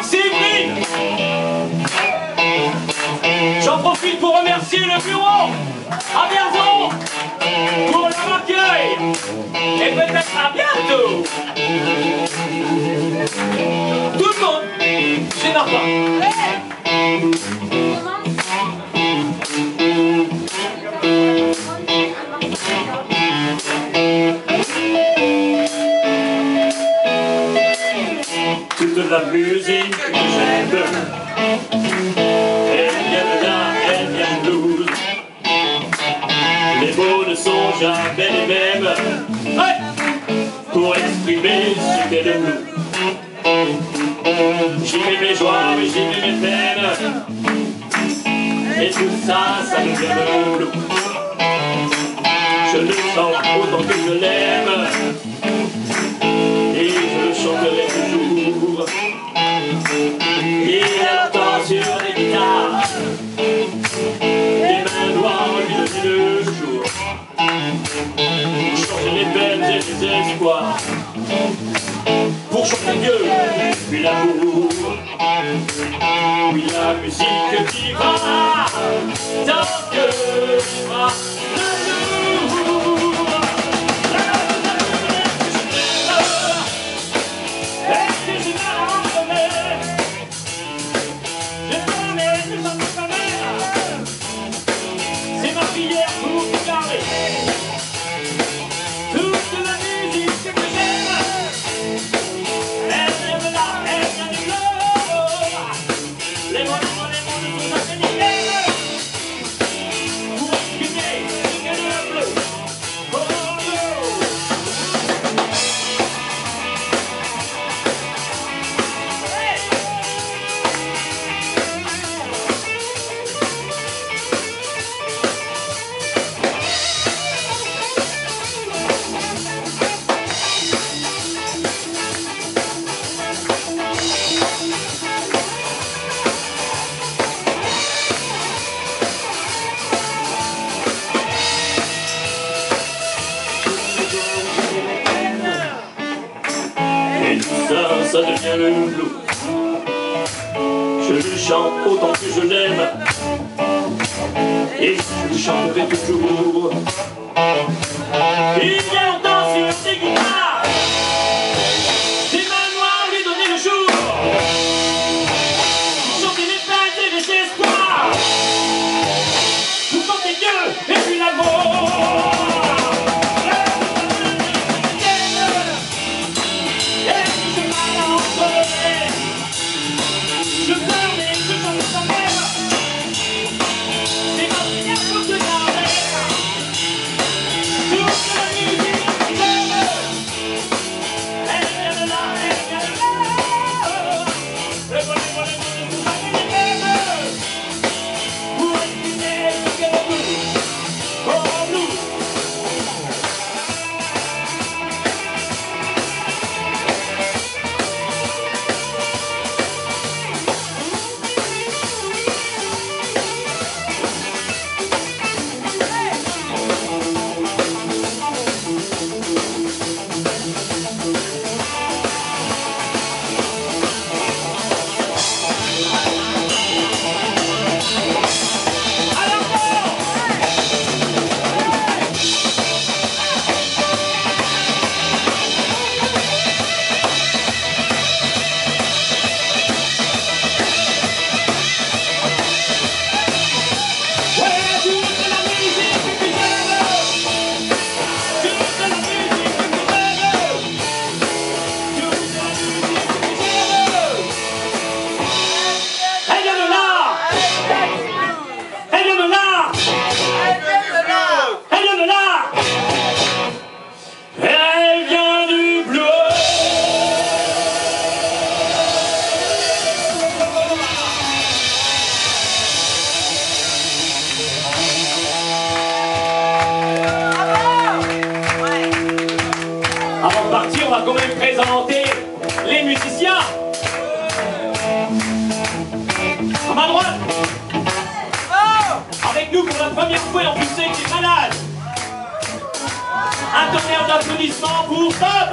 Séverine J'en profite pour remercier le bureau à Berzon pour leur accueil et peut-être à bientôt. Tout le monde chez Nordin toute la musique que j'aime. Elle vient de là, elle vient de blues. Les mots ne sont jamais les mêmes pour exprimer ce qu'est le. J'y mets mes joies, mais j'y mets mes peines. Et tout ça, ça nous vient de blues. Je le sens autant que je l'aime et je le chanterai puis l'amour. Oui, la musique va, tant que Je le chante autant que je l'aime. Et je le chanterai toujours. Musiciens. À droite. Avec nous pour la première fois, en plus c'est qui est malade. Un tonnerre d'applaudissements pour Bob.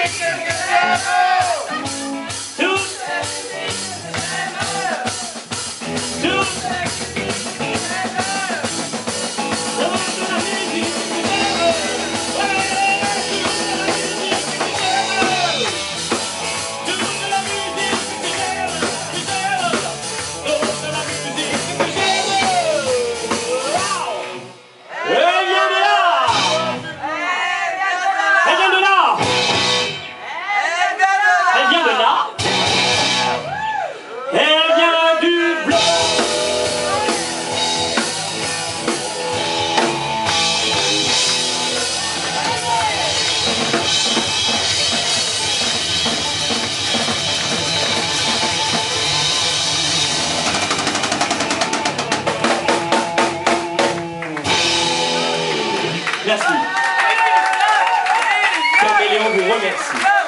Mr. Gustavo! Messi.